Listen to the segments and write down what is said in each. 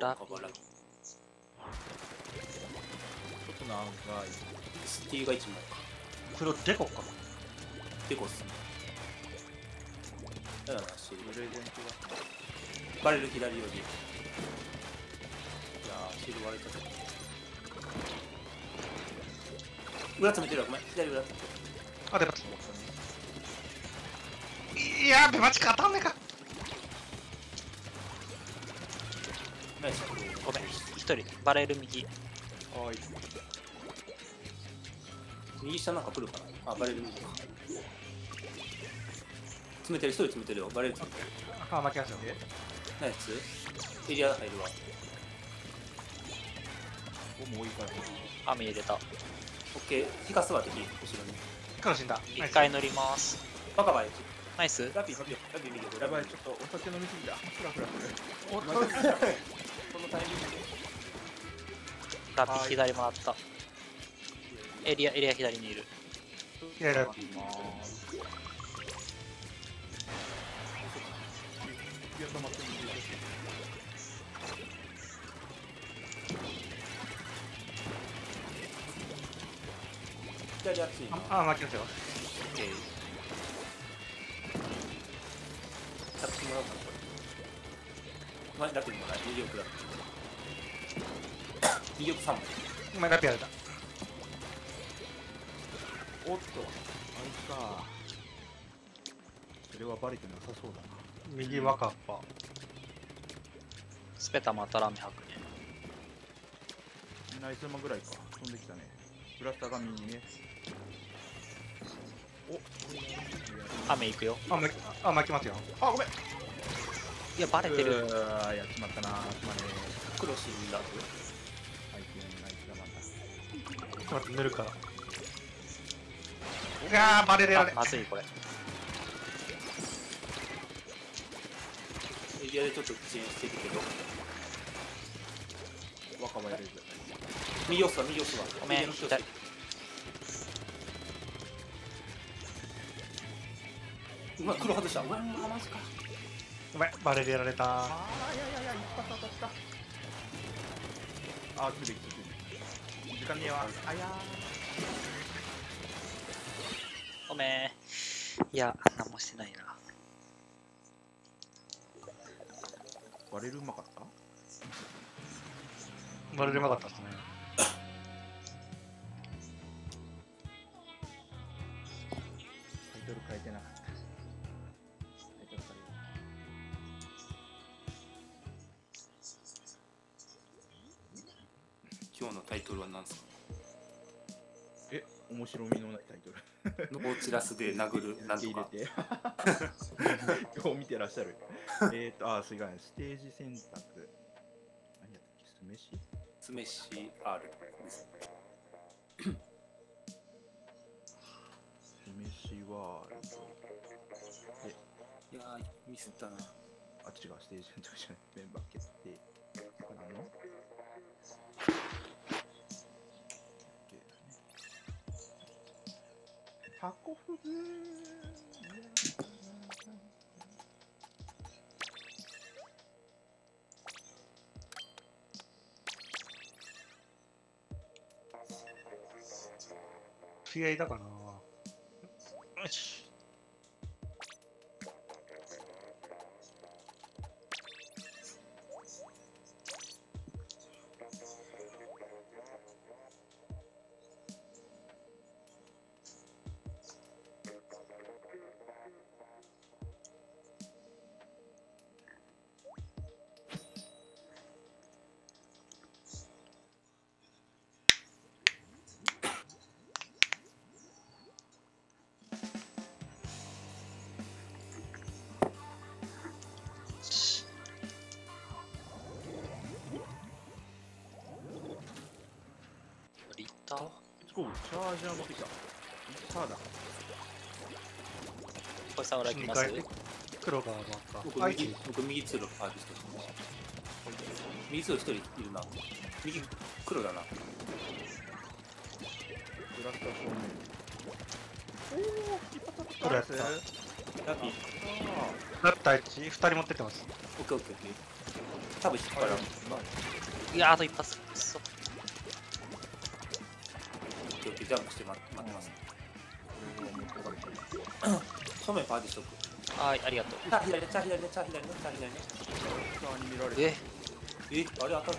ラカバラちょっと長い ST が1枚か黒デコかデコっすねやだなシールプレゼントがバレる左寄りいやーシール割れちゃった裏詰めてるわごめん左裏あ、出ました。いやー、ベマチか当たんねえか。ごめん。一人バレる右。はい右下なんか来るかなあバレる右。か詰めてる一人詰めてるよ。バレる詰めて。るあ、負けました。ナイス。エリア入るわ。おもういいから雨入れた。オッケー。引かすわ敵。後ろに。黒死んだ。一回乗ります。バカバイナイス。ラピーラピーラピー右でやラピーばいちょっとお酒飲みすぎたフラフラするおっと、このタイミングでラピ左回った。エリアエリア左にいる。いやいや、いますいや止まってる左熱いなあ、あ負けましたよ。オッケーさっきもらう。かなこれお前ラピーもない右奥だ右奥3枚お前ラピやられた。おっとあいか。それはバレてなさそうだな。右若っぱ。スペタまたラメ吐くね。ナイスマぐらいか。飛んできたね。ブラスターが右ね。お。雨行くよ。あ、負け、あ、負けますよ。あごめん。いやバレてる。うわーやっちまったな。すまね。黒死んだ相と待って、塗るから。うわー、バレるやられ。あまずいこれ。エリアでちょっと遅延してるけど。若葉やれる。右押すわ右押すわごめんうまい黒外した。うわマジか。ごめん、バレるやられた。あーいやいやいや一発当たった。あーついてきてついてきて時間ねえわあやごめん。いや何もしてないな。ーバレるうまかった？バレるうまかったですね。タイトル変えてな。かったイトルは何ですか？うえ面白みのないタイトル。ノーチラスで殴る なんと入かれて。よう見てらっしゃる。えっとあすいません。ステージ選択。何やったっけ？酢飯？酢飯 R です酢飯ワールドいやーミスったな。あ違う。ステージ選択じゃない。メンバー決定。からの？タコフグ試合だかな。よし。ジャー持ってきた。さあだ。これさ裏行きます？黒が真っ僕右僕右通路パーティストしてました右通路一人いるな。右黒だな。ブラスター正面黒やったラピーだった1、2人持ってってます。オッケーオッケーオッケー。多分引っ張らん。いやあと一発ジャンプして待って待ってます正面パーティーしとく。はいありがとう。チャー左ねチャー左ねチャー左ねチャー左ね。側に見られてええあれ当たる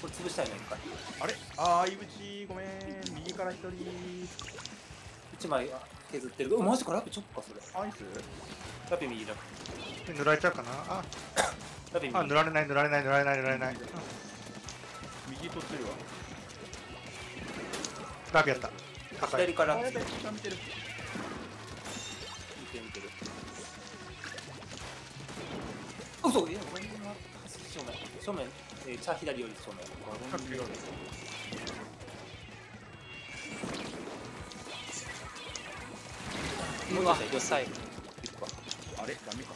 これ潰したいね一回。あれ？あー、井口ごめん右から一人。一枚削ってる。マジか？ラピチョップかそれ。アイス？ラピ右ラピ塗られちゃうかな？あ、ラピ右。あ塗られない、塗られない、塗られない、塗られない。右取ってるわラビやった。左から。あやばい下見てる見て見てる。うそいや正面。正面、えー、チャー左より正面。うわ最後行くかあれ？ダメか。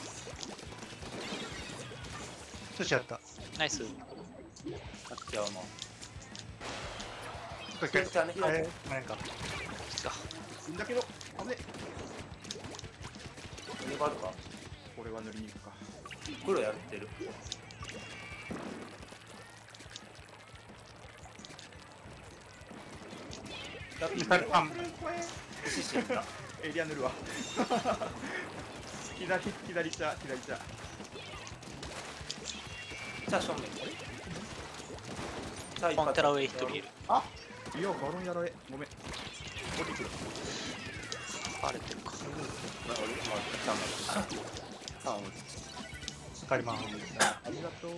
寿司やった。ナイス。あっちはもうこれ左ちゃんね左えー、なんか。か。んだけど。あぶねこれは塗りに行くか。黒やってる？ラピ二人あ、シシやったエリア塗るわ。左左茶左茶チャー正面。チャー一発。コンテラ上一人いるいやガロンやられごめん降りてるバレてるかあ俺まあチャーまで3をわかります。ありがとう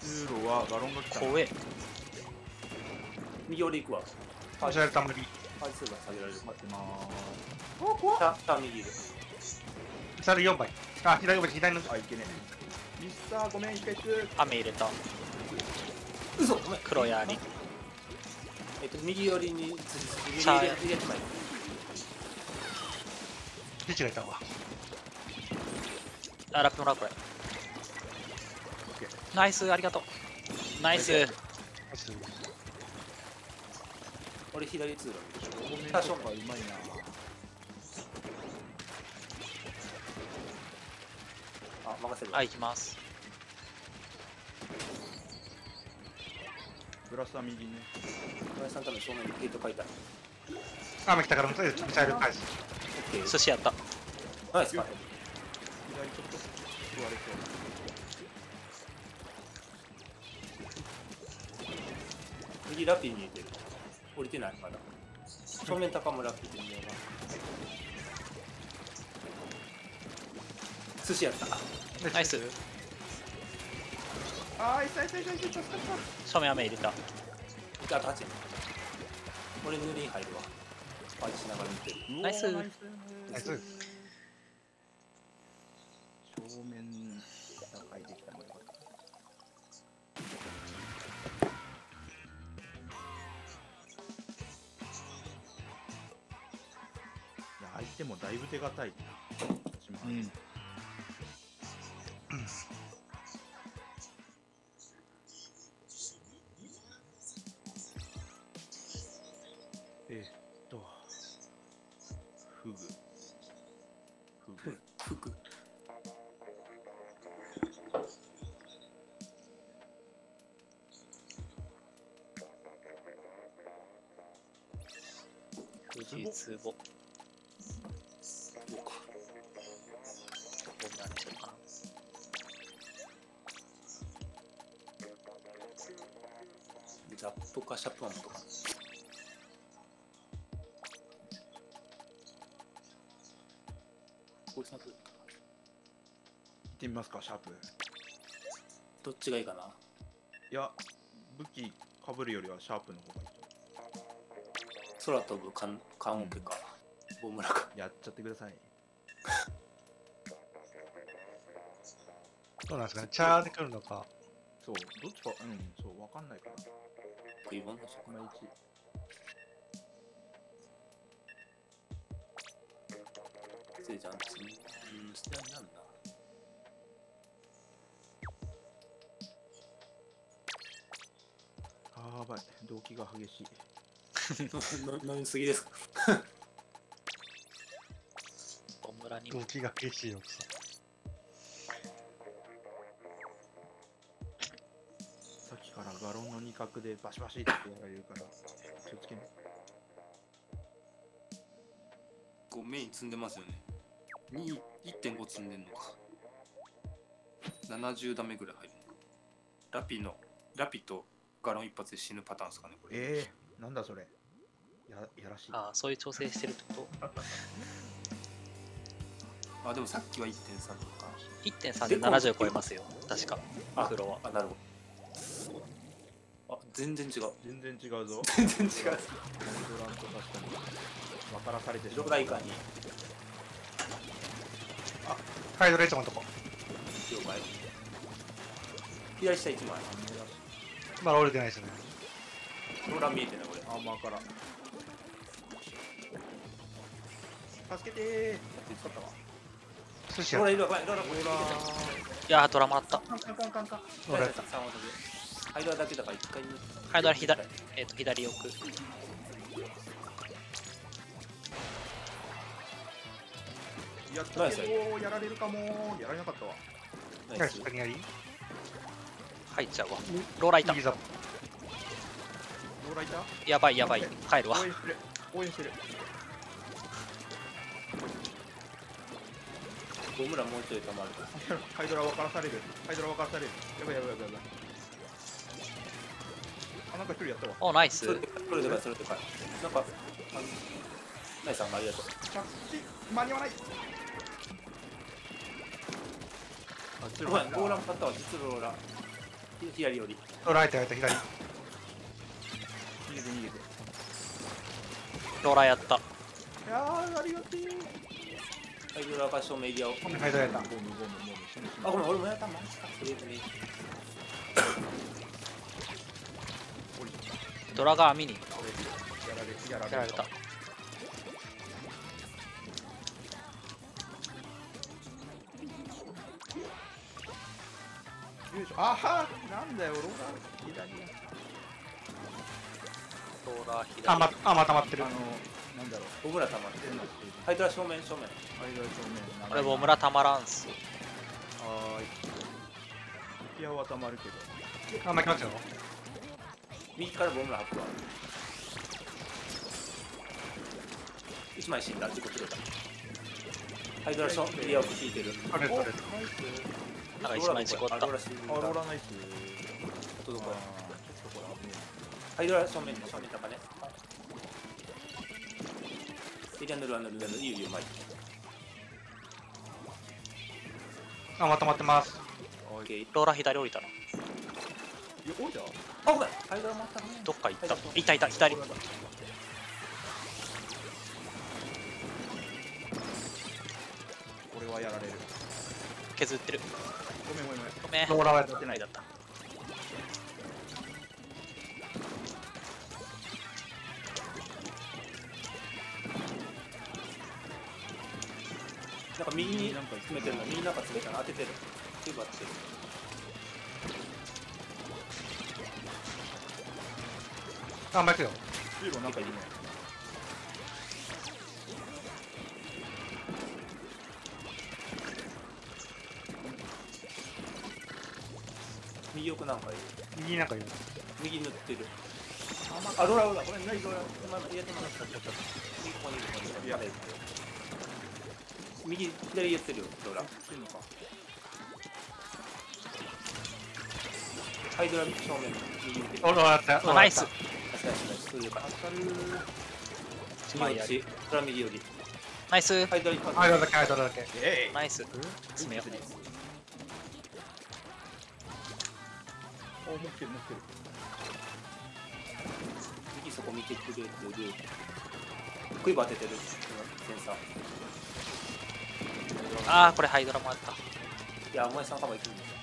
通路はガロンが来た怖え右俺行くわパーおしゃれた無理。パー数が下げられる待ってまーすチャーチャー右いるサル4倍。あ、左4倍、左の。あいけねえミスターごめん一回つ雨入れた嘘。ごめん黒やりえっと右寄りに右チャー入れ入れてない寿司がいたわ。あラップのラこれ。ナイスありがとう。ナイス。俺左通路多少とかうまいな。あ任せるはい行きますブラスは右ね。小林さん多分正面にゲート書いた。雨来たから、ミサイル返す。オッケー寿司やった。ナイスか？左ちょっと食われそう右ラピーに入れてる。降りてないまだ。正面高村ラピー寿司やった。ナイスあーいたいたいたいた助かっ正面雨入れた。あと8俺塗りに入るわ。パンチしながら見て。るナイス。ナイナイス。富士壺どこになっちゃうかなザップかシャプマンとか。こいつのど行ってみますかシャープ。どっちがいいかな？いや武器かぶるよりはシャープの方がいい。と空飛ぶ缶缶オケか。大村かやっちゃってくださいどうなんですかね。チャーで来るのか。そう。どっちかうんそうわかんないから食い物でしょいまいちせいちゃんつうん捨てられなんだ。あーやばい。動機が激しい 飲みすぎですか？小村に。動機が激しいよさ。さっきからガロンの二角でバシバシってやられるから気をつけねこうメイン積んでますよね。に1.5積んでんのか。70ダメぐらい入るの。かラピのラピとガロン一発で死ぬパターンですかねこれ。えー、なんだそれややらしい。ああそういう調整してるってこと？あでもさっきは1.3とか。1.3で70超えますよ。確か。あ黒は。あなるほど。あ全然違う。全然違うぞ。全然違う。ドランと確かに分からされてしまどうこだいかに。カイドレッチョのとこ。了解。左下1枚。まだ折れてないですね。ローラン見えてないこれ。アーマーから助けてー。使ったわ。寿司やいるわこれローランこれほらいやードラもらった。カンカンカンカン。カン折れた。ハイドラだけだから一回ハイドラ左えっ、と左奥。やったけどやられるかもやられなかったわ。やナイス。下にやり？入っちゃうわローラー。いた右ザップ。ローライター？やばいやばい。帰るわ。応援してるムラもうちょい溜まる ハイドラ分からされる。ハイドラ分からされる。やばいやばいやばいやばい。あなんか一人やったわ。おナイス。それでかいそれでかい。それでかいなんかあのナイスさんありがとう着地間に合わない。あちごめんローラン買ったわ。実ローラ左より。折られたやった左。逃げて逃げて。ローラーやった。いやーありがてーハイドラが正面エリアをカイドレやった。ゴムゴムゴム死ぬ死ぬあごめん俺もやった。マジかそれでね降りてきたドラが網にやられやられやられた。よいしょ。あはなんだよローラー左。やローラー左あ、ま、あ、またまってる。あ。のなんだろうゴムラ溜まってるハイドラ正面正面ハイドラ正面これも村たまらんすはーいいやはたまるけどあ、まきますよ。右からボムラ発砲1枚死んだ自己切れたハイドラ正エリアを引いてる取れる取れる。ナイスなんか一枚事故ったあローラナイス届こハイドラ正面正面高ねエリア塗るわ塗るわ塗るいいよいいよ前。あ、またまってます。オッケーローラー左降りたのえいや降りたあどっか行った。いたいた左。俺はやられる。削ってる。ごめんごめんごめん。ローラーはやってないだったなんか右に詰めてるの。右なんか詰めたの当ててる。チューブ当ててるあ、まくよ。中路なんかいるね右奥なんかいる右なんかいる。右塗ってる。あローラローラこれ何ローラ今入れてもらった。右ここにいるいるいや右左言ってるよローラ。してんのか。ハイドラ正面。右見てるローラーやった。あナイス。ナイスナイスナイス。それでか当たる右より。ナイス。ハイドラ一発ハイドラだけ、ハイドラだけ。ナイス。詰めよう。お持ってる持ってる。右そこ見てくれてる。クイバー当ててるセンサーああこれハイドラもあった。いやお前さんカバー行くんですよ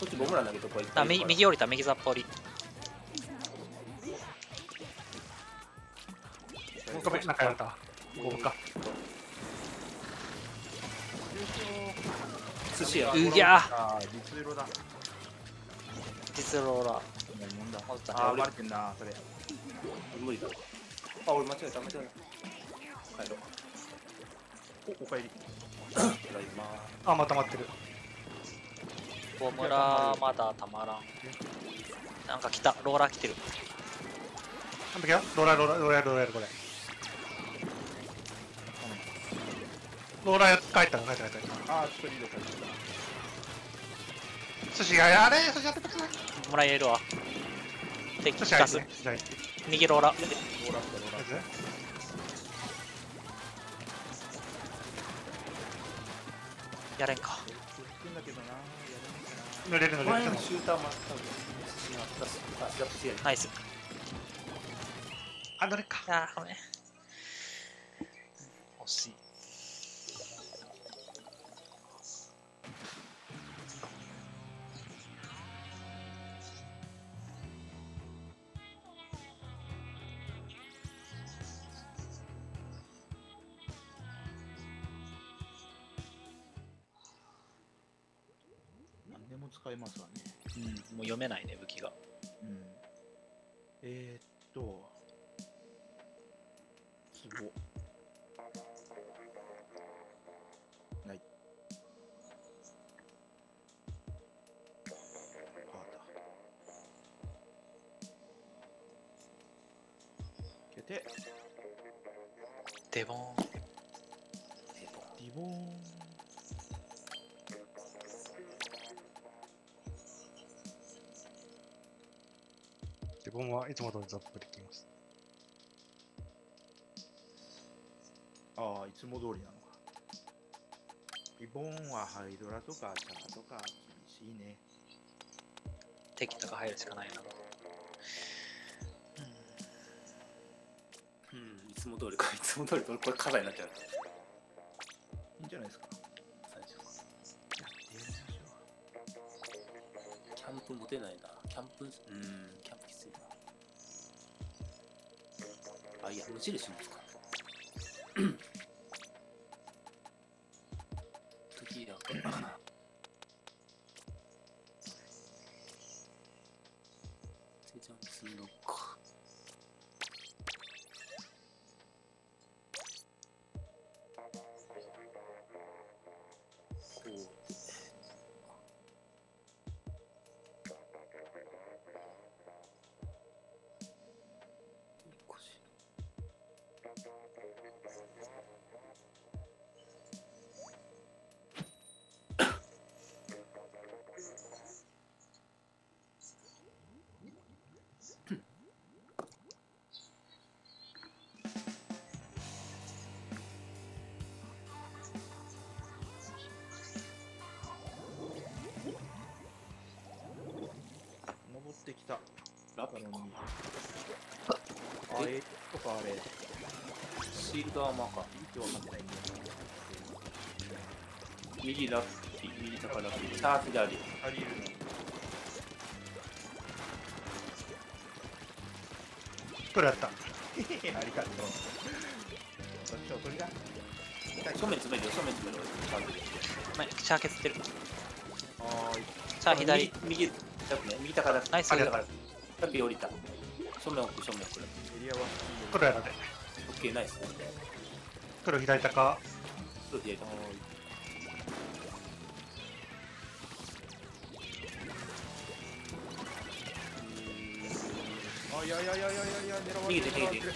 そっちボムラン投げとこはあ右右降りた右ザップ降り。ごめん、なんかやられた。ゴムか。寿司屋うぎゃ実色だ。実ローラー。何もんだ。戻ったあーバレてんなそれ。無理だ。あ、俺間違えた、間違えた。帰ろう。おおかえり。あ、また待ってる。ボムラまだたまらんなんか来たローラー来てる完璧よ。ローラー、ローラー、ローラー、ローラー、これ。ローラー帰ったの？帰った帰った。ああちょっとリードされて寿司が、あれ寿司やってください。もらえるわ敵寿司効かす。右ローラたローラーローラーやれんか行くんだけどなやらないか濡れる濡れる。シューターもあったのに、死なったし、あ、やっぱ強い。ナイスあ、濡れっか。あーごめんめないね武器が。うん。えー、っと。壺ない。あったけて。デボン。リボーン自分はいつも通りザップできます。ああいつも通りなのか。リボーンはハイドラとかチャーとか厳しいね。敵とか入るしかないな。うん、いつも通りか、いつも通り、これ、これ、課題になっちゃう。いいんじゃないですか。最初やってやりましょキャンプ持てないな。キャンプ、うん、キャンプい。や、無印持つか。ラピかバロンにあえー、とかあれ。シールドアーマーか。意味わかんない。右ラッピ右高ラッピさあ左足りるのこれやった。ありがとう。そっちを取りだ正面詰めるよ正面詰めるよちゃんとごめんシャー削ってるあーい。さあ左。右右高ラッピナイス。右高ラッピラッピ降りた。正面奥正面奥。エリアはこれやらで。オッケーナイス。黒左高。そう左高あいやいやいやいやいやいや狙われ逃げて逃げて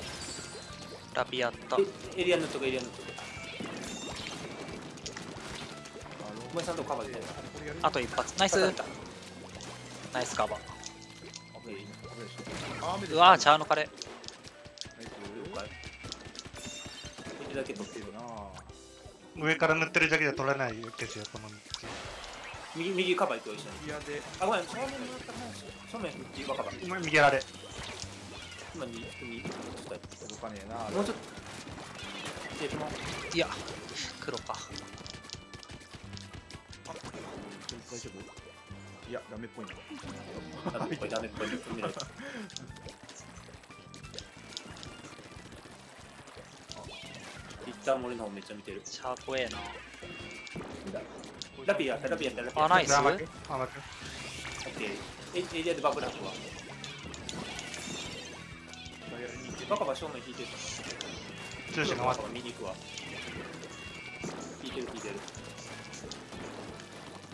ラピアッタ。えエリアのとこエリアのとこ。お前さんとこカバーしてこれやるあと一発。ナイス。ナイスカバーうわーチャーのカレー。上から塗ってるだけじゃ取れないですよ、この道。右右カバー行くよ一緒に。エリアで。あごめん正面の正面右カバー。今右やられ。今に右。ちょっとやって届かねえなもうちょっと。えっといや黒か。大丈夫？いやダメっぽいな。ダメっぽいダメっぽい。見られた一旦俺の方めっちゃ見てる。シャー怖えな。ラピやったラピやったラピやった。あナイス。甘く甘く。オッケー。エエリアでバブラックは？バカバ正面引いてる。中心が終わっバカバ右行くわ。引いてる引いてる。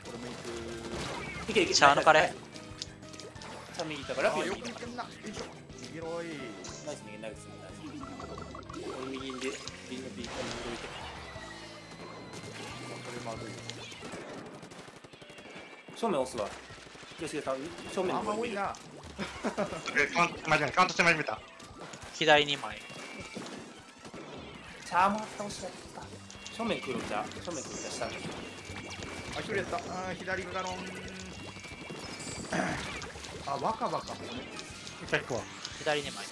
俺も行くいけいけ。シャアのカレー。はいさあ右行ったからあよく右右行ってんなよいナイス右ナイスナイス俺右で右のビーカーに動いて。それまずい正面押すわ。吉田さん正面。あんま多いな。えカウント間違カウントして始めた。左2枚チャーマー倒しやった。正面来るんじゃ正面来るんじゃ下に。あ一人やった。あー左ガロンあ若葉かもね。一回行くわ左2枚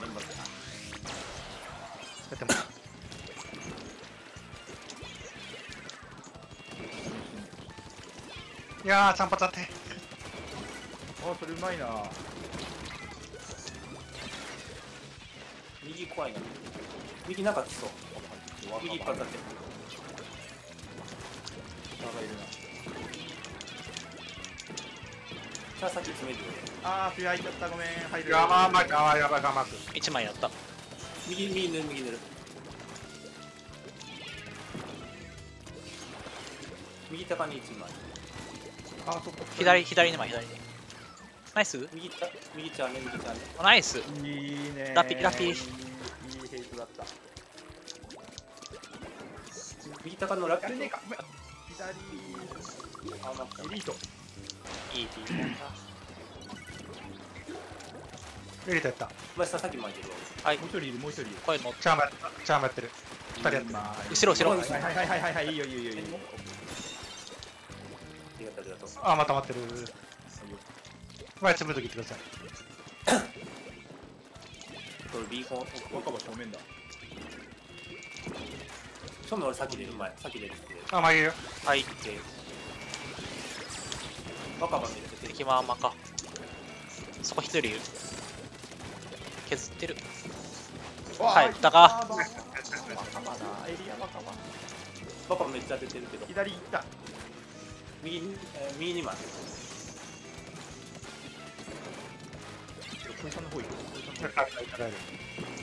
メンバーでやってもいやー3発あって。あそれうまいな。右怖いな。右なんか来そう右一発だっているな。さあさっき詰める。よあー、フィア入っちゃった、ごめん、入る。やばいやばいやばいやばい。1枚やった。右右塗る右塗る。右高に1枚。あ、そっか。左左2枚左でナイス？右た右ちゃんね右ちゃんねナイス。いいねラピラピいいいいヘイトだった。右高のラッキー。ねえか。ごめん左、あなんかエリート。いいビーエリートやった。お前ささっき巻いてるわはい。もう一人いる、もう一人いる。声乗っチャームやった。チャームやってる。二人やってる。まあ後ろ後ろ。はいはいはいはい。はいはい、いいよいいよいいよ。いいよ。ありがとうありがとうあまた待ってる。前詰めときってください。これビーコン若葉正面だ。正面俺先出る前先出るって。あまあい。いよはいで若葉見ると敵まんまか。そこ一人いる。削ってる。はいったか若葉だ。エリア若葉。若葉めっちゃ出てるけど。左行った。右に、えー、右に枚小井さんの方行く。小井さんの方行く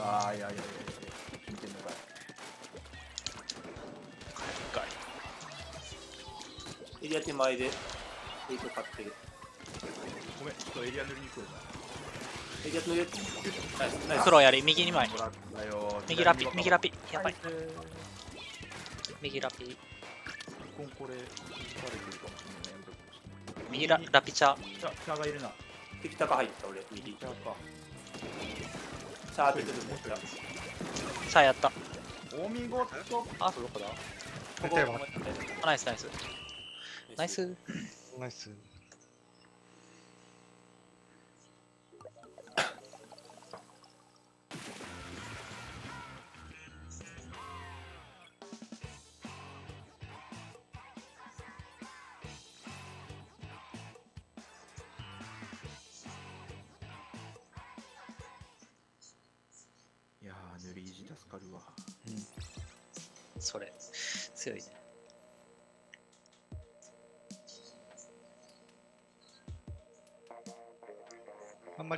ああ、いやいやいやいや。聞いてんのかい。エリア手前でエイト買ってるごめん、ちょっとエリア塗りに来るな。エリアのやつナイス黒やり右2枚。右ラピ右ラピ。ピやばい右ラピこれ、右ララピチャチャチャがいるな。敵高入った俺右チャか。さあ当ててるめっちゃチャやった。お見事。あどこだここナイスナイス。ナイス。ナイス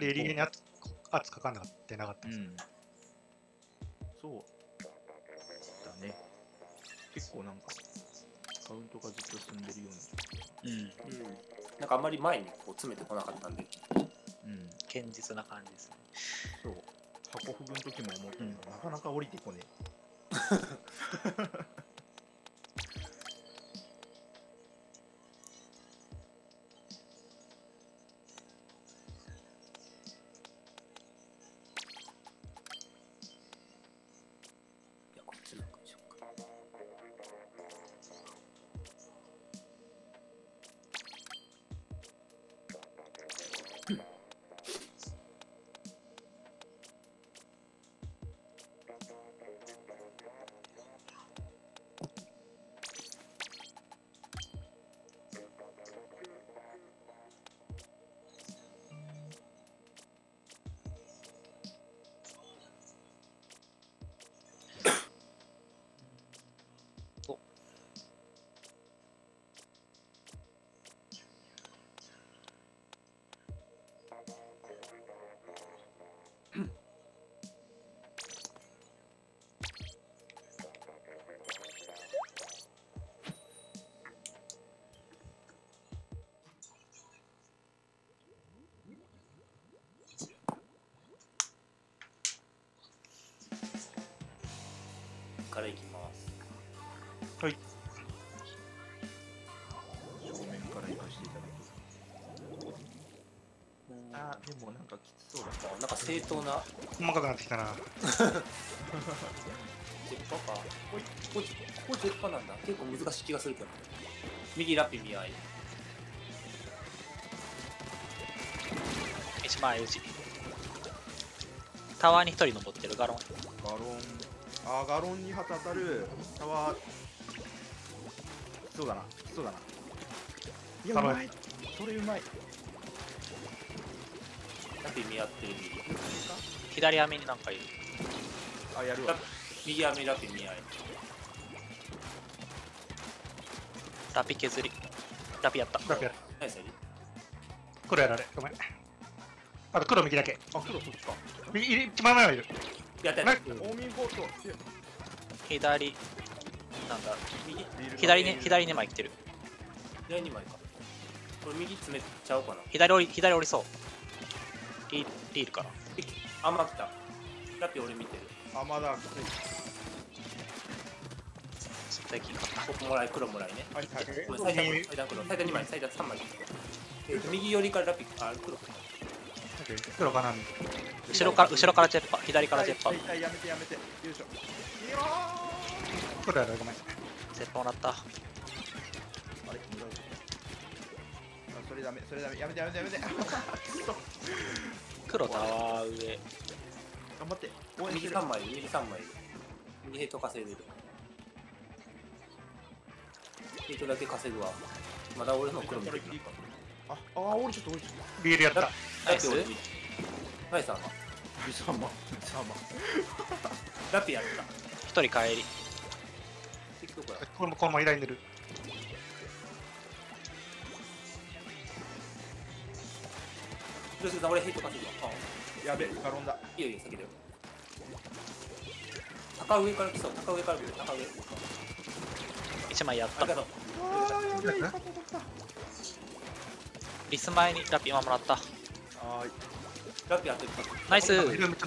りエリゲに圧圧かかんなかってなかったです、ん。そう。だね。結構なんか、カウントがずっと進んでるような。うんうんなんかあんまり前にこう詰めてこなかったんでうん。堅実な感じですねそう。箱踏む時も思ったけど、うんなかなか降りてこねい から行きます。正面から行かせてい。ただうんくあーでもなんかきつそうだ。あなんか正当な。細かくなってきたな。ジェッパか。これこれこれジェッパなんだ。結構難しい気がするけど右ラピ見合い。一枚打ちタワーに一人登ってるガロン。ガロンあーガロンに旗当たる。タワーそうだなそうだな。いやう。まい。それうまい。ラピ見合ってる右左網になんかいる。あやるわ。右網ラピ見合い。ラピ削り。ラピやった。だけやる。ナイスやり黒やられ。ごめん。あと黒右だけ。あ黒そっちか。右、一番前はいる。やったやった。オーミンフォート左。なんだ。右。左に左2枚来てる。左2枚か。これ右詰めちゃおうかな。左降り左降りそう。リリールかなあんま来たラピ俺見てる。あまだ最近かここもらい黒もらいね。はいはい。最短最短黒。最短2枚。最短3枚。右寄りからラピあ黒オッケー黒かな。後ろから後ろからジェッパ左からジェッパはいはいはいやめてやめてよいしょいやー黒やられ。ごめん。ジェッパーもらったあれあそれダメそれダメやめてやめてやめて黒タワー上頑張って右3枚右3枚右ヘイト稼いでるヘイトだけ稼ぐわまだ俺の黒見てるああー俺ちょっと俺ちょっとビールやった。ナイスラピ俺見てナイスさんは？ビサマ。ビサマ。ラピやった一人帰り。これもこのまま左に出る。俺ヘイト稼ぐわ。あやべガロンだ。いいよいいよ先だよ高上から来そう。高上から来る。高上。一枚やった。ありがとう。リス前にラピ今もらった。はーいラピやってるナイスいるめっちゃ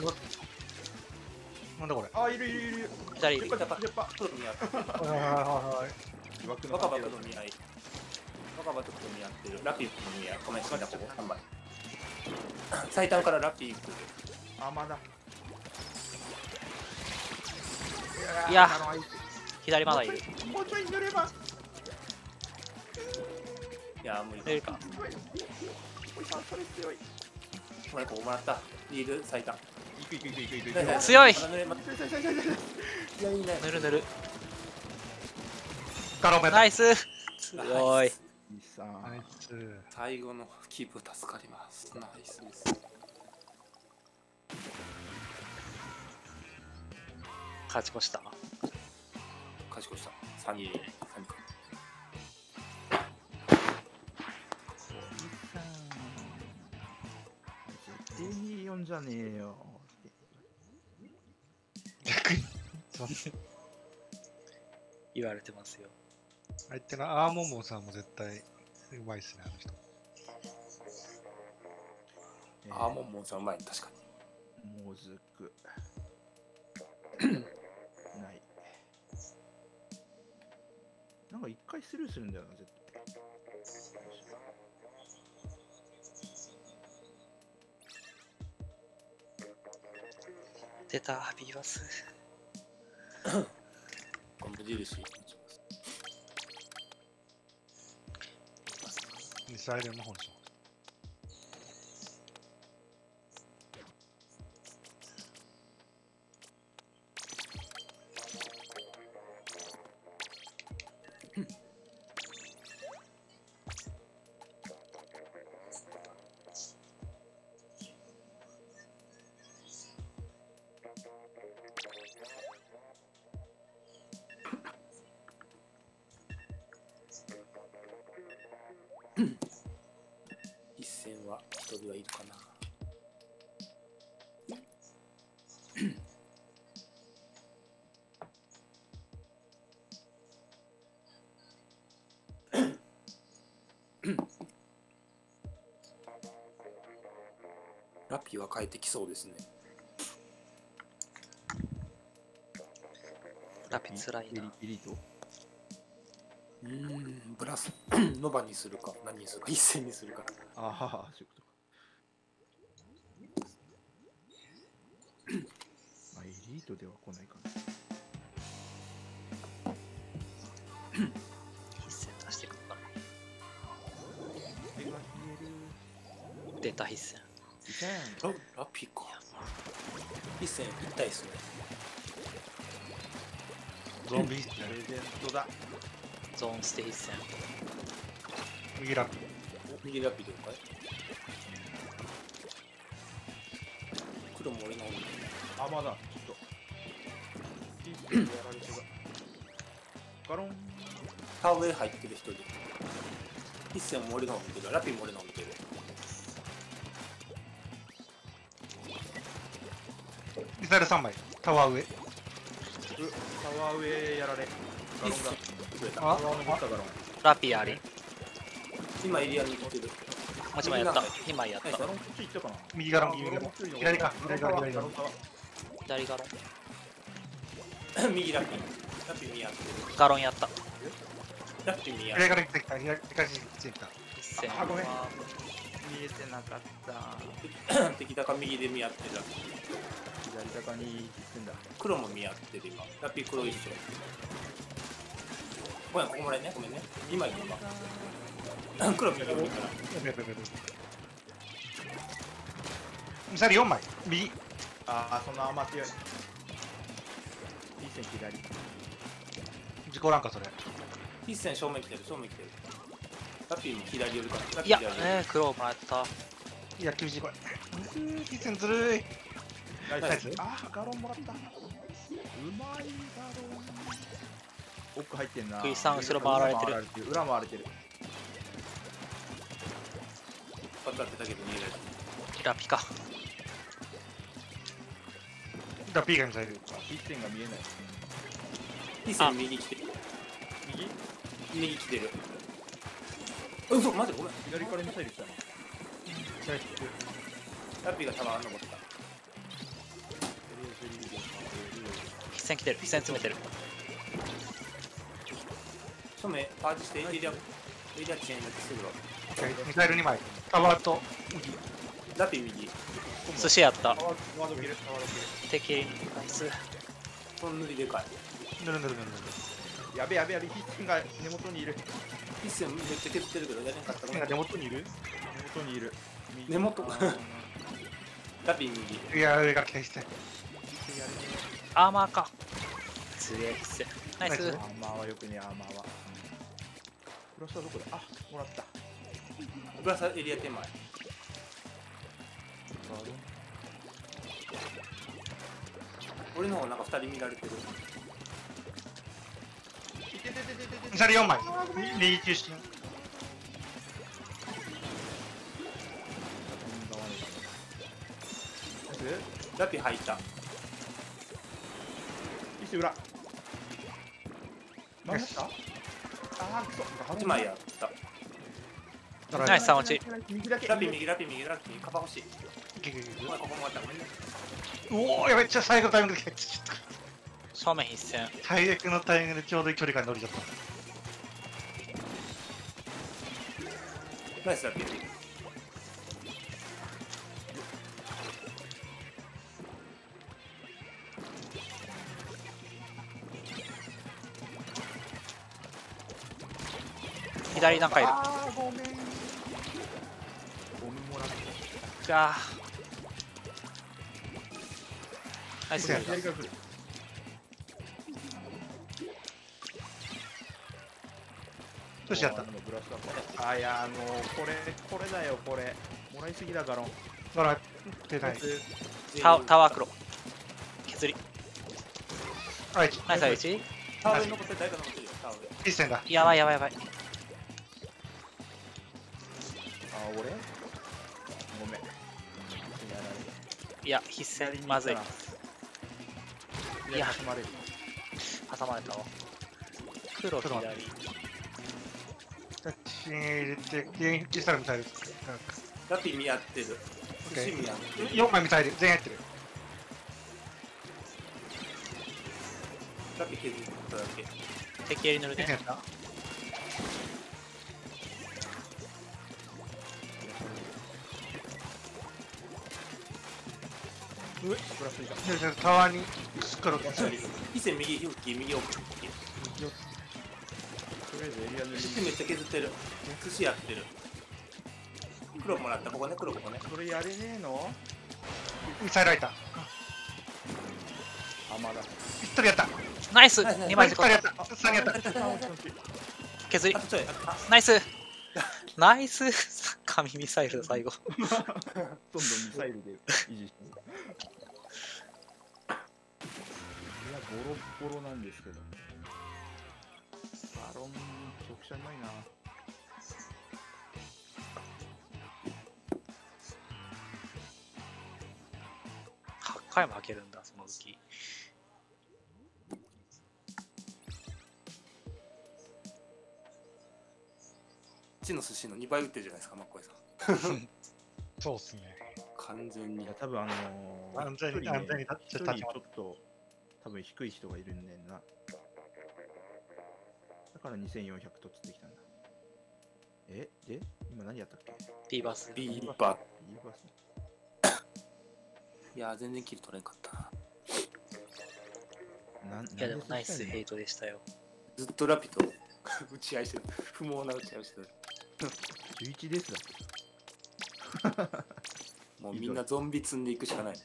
なんだこれ。あーいるいるいるいる左ジェッパジェッパジェッパ黒見合ってはいはいはいはい。疑惑の若葉関係だとの見合い若葉との見合ってるラピの見合いごめん死んだここ3枚最短からラピ来るあまだいや左まだいるもうちょい塗ればいやー無理出るか強いおいさんそれ強いもらった。リール最短。いくいくいくいくいく。い。くナイスナイス強いぬるぬる。ガロメナイス。強いナイス。いい。さナイス。最後のキープ助かります。ナイスです。勝ち越した。勝ち越した。3人。3人んじゃねえよ。逆に。そう言われてますよ。相手のアーモンモンさんも絶対うまいっすね、あの人。あー。モンモンさんうまい確かに。もずく。ない。なんか一回スルーするんだよな絶対出たビーバス。この無印ミサイルの方にラッピーは帰ってきそうですね。ラピつらいなエリエリート？うーんブラス。ノバにするか。何にするか。一斉にするかああ、そういうことか。まあ、エリートでは来ないかな。ゾーン捨て必戦右ラップ。右ラピドかい？黒も俺の方にあ、まだ。ちょっと。ピースやられてる。ガロン。田植え入ってる人で一戦も俺の方見てるラピも俺の方見てるミサイル3枚。タワー上。うタワー上やられ。ガロンが。増えたタワーのったガロン。ラピあり今エリアに来てる。もちろんやった。2枚やった。ガロンこっち行ったかな右ガロン、右ガロン。左ガロン右ラピラピ見やってる。ガロンやった。ラピ見やって左から来てきた。左から来てきた。あごめん。は見えてなかった。る 敵高右で見合ってる。ラピ左高に行ってんだ。黒も見合ってる今。ラピ黒一緒ごめんここまでねごめんね2枚とか黒右右からミサイル4枚。右。ああ、そんな甘強い。いい線左。事故なんかそれ。一戦正面来てる正面来てるラピも左寄りかラいやピ左寄りえー、黒もらったいや、厳しいこれ。必戦ずるい。ナイナイスあー、ガロンもらった。うまいガロン。奥入ってんな。クイさん後ろ回られてる裏回れてる。当たってたけど逃げられたラピかだ、P がミサイル。一線が見えない。一戦右来てる右？右来てるうそマジごめん左からミサイル来たな。ラピが多分あんの持った必戦来てる必戦詰めてる正面パーチして。エリアエリアチェーンだけすぐわミサイル2枚。タワーと右。ラピ右寿司やったワードワード切る。ワード切敵ナイスその塗りでかいぬるぬるぬるぬる。やべやべやべ、一線が根元にいる。一戦めっちゃ削って。るけどやれんかったごめん手が手元にいる根元にいる。根元あーラピ右いや、上から来た必戦。アーマーかすげえ必戦ナイスナイスアーマーはよくね、アーマーは。クロスはどこだあ、もらった。ブラサエリア手前俺の方なんか二人見られてるミサイル4枚。右中心。ラピ入った石裏。何だった？8枚やった。ナイス3落ち。ラピ右ラピ右ラピ。カバ欲しいお前ここもあったごめんねおお、やべっちゃ最後のタイミングで来た。正面必戦。最悪のタイミングでちょうどいい距離感に乗りちゃった。ナイスラピ左なんかいる。じゃあ。ナイス。どうしやった。あーでもブラスだった。あーいやーもうこれこれだよこれ。もらいすぎだガロンだから、出ない。タタワー黒削り。はい、ナイス1タワー上残って誰か残ってるよタワー上必戦だ。やばいやばいやばいや必戦まずい。いや挟まれる挟まれたわ。黒左。タッチ入れて、電気したらミサイル。ラピ見合ってる。オッケー。寿司見合ってる4枚ミサイル、全員入ってる。ララピ削っただけ。敵襟塗るね出てんだ。うえプラスいたででタワーに黒が。一線右右右奥とりあえずエリア塗りめっちゃ削ってる寿司やってる黒もらったここね黒ここねそれやれねえのミサイル開いた。あまだ一人やった。ナイス2枚で一人やった。三人やった。削りナイスナイス神ミサイル最後 どんどんミサイルで維持してボロッボロなんですけど。バロンめちゃくちゃうまいな。8回も開けるんだその武器。ちの寿司の2倍打ってるじゃないですかマッコイさん。そうっすね。完全に。いや多分あのー、安全に安全に立ちちょっと多分低い人がいるんねんな。だから2400とつってきたんだ。え？で？今何やったっけ？ビーバース。ビーバビーバース。いやー全然キル取れんかったな。なんいやでもナイスヘイトでしたよ。ずっとラピと 打ち合いしてる不毛な打ち合いをしてる11ですだ。ってもうみんなゾンビ積んでいくしかない。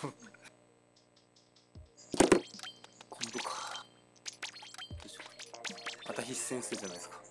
昆 また必戦するじゃないですか。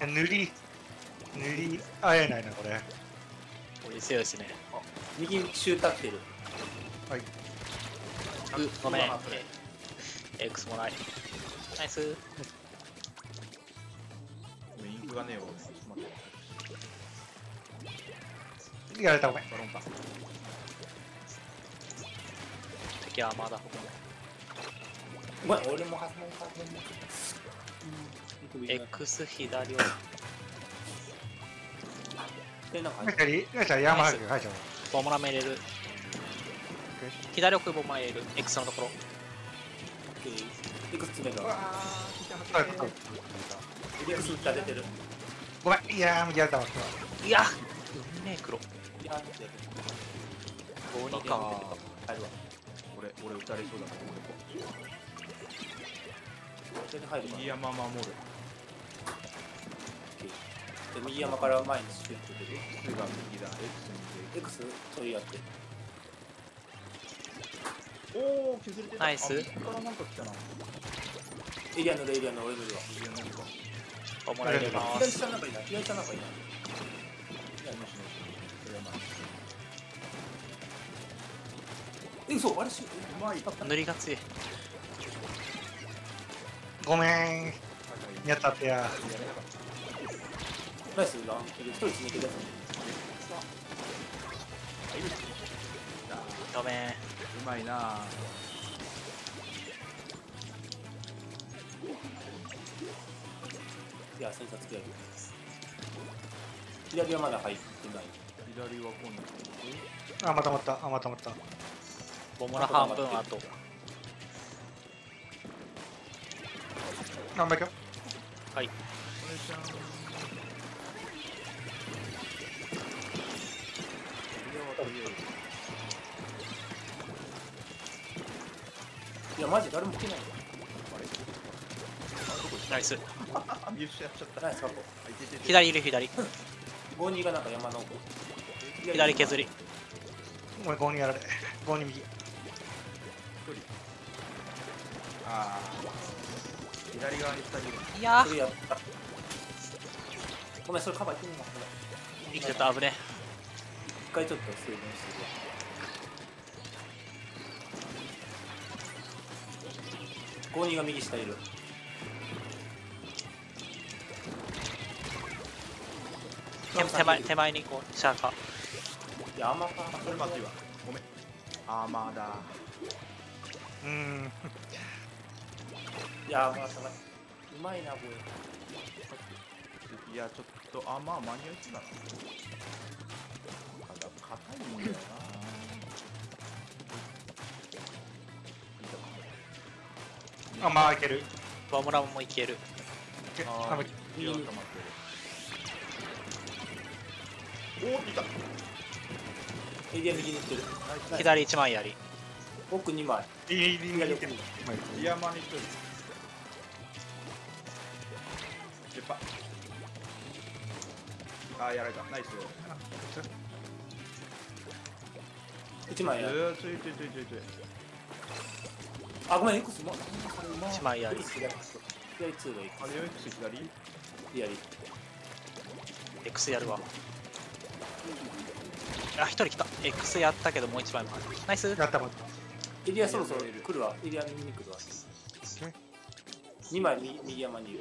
塗り、塗り、あえないな、これ。これ強いですね。右シュー立ってる。はい。うごめん。X もない。ナイス。ごめんインクがねえわやられた、ごめん。バロンか敵アーマーだお前俺もはずもはずもうん X 左を。でなんかなんかり、なんか山入っちゃう。ボムラメ入れる。左奥ボムラ入れる。X のところ。X 詰めた。X 打出てる。ごめん、いやー、やられたわ。いや運命黒。いやーってやって5 2か入るわ俺俺撃たれそうだからそれで入るわ俺右山守るで右山から前にシュート出る。X が右だ。X 右 X 取り合って。おお削れてた。ナイス。あ右からなんか来たな。エリアのエリアの俺のるわ右山なんか。ボムラ入れま左す下なんかいない左下なんかいないいやもしもしそれはまあ。え嘘あれしうまい。塗りが強い。ごめん、やったってや。ナイスラン一人詰めてくださごめんうまいないいや、先殺くらい左はまだ入ってない。左は今度あ、またまた、あ、またまた。ボムラ半分あとあ、もう一回。はいずいやマジ誰も来てない。よあれ？ナイスあ見失っちゃった。ナイスカットあいててて。左いる左。52がなんか山の奥左削り。お前5にやられ。5に右。ああ左側に二人いる。いやそれやった。ごめんそれカバーいってみよう生きてた危ね。一回ちょっと制限してるわ52が右下いる。手手前手前にこうシャーカ。いやあんまかあそれまずいわ。ごめん。アーマーだ。うーん。いやまあさうまいなこれ。いやちょっとアーマー間に合いそうだな。硬いんだよなあまあいける。バムラムもいける。けああまーいおたエリア右に行ってる。左1枚やり。奥2枚。あーやられた。ナイス。1枚やえー、ついついついついついあごめん X も一枚やり。左左2がいいあれ X 左？左。X やるわ。あ一人来た。X やったけどもう1枚もある。ナイス。やったまったエリアそろそろ来るわ。エリア右に来るわ。2枚右右山にいる。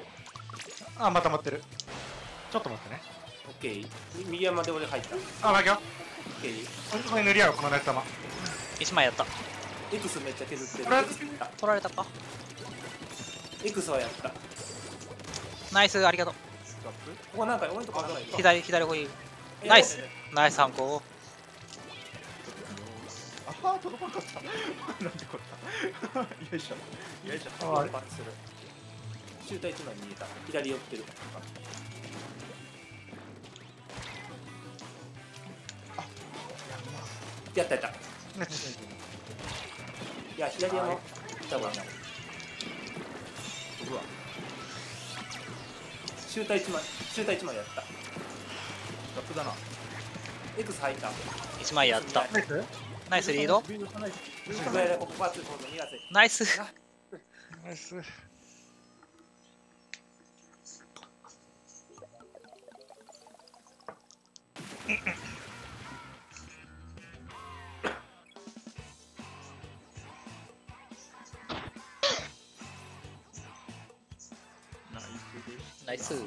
あまた待ってる。ちょっと待ってね。オッケー右山で俺入った。オッあ負けよケーこれ塗り合うこの熱玉。1枚やった X めっちゃ削ってる。取られた。か。X はやった。こナイスありがとう。スタッフこなんか俺のとこない左左ホイールナイス。ナイス反抗。ああ届かなかったなんてこった。よいしょ。よいしょ。ああれパンするシューター1枚見えた。左寄ってる。やったやった。ね いや左山はい。来たわうわ。シューター1枚シューター1枚やった。スタッフだな。X 入った。1枚やった。ナイス？ナイスリード？ビードさないこれここバツこの2月ナイス。ナイス ナイス。チェ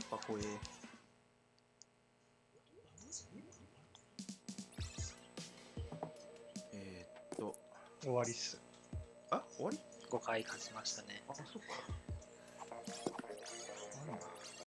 ッパ怖ええー、っと。終わりっす。あ終わり？5回勝ちましたね。あそっか